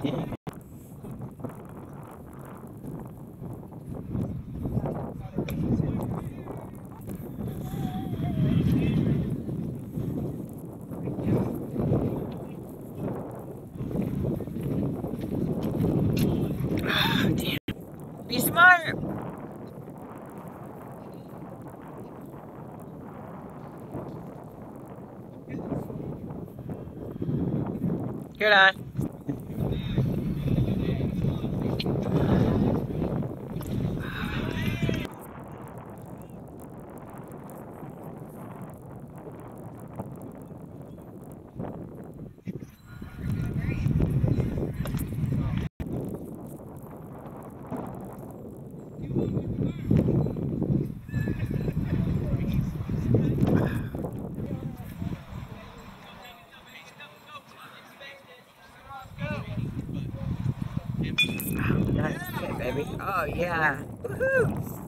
Be smart. Good on. That's it, baby. Oh, yeah. Woohoo!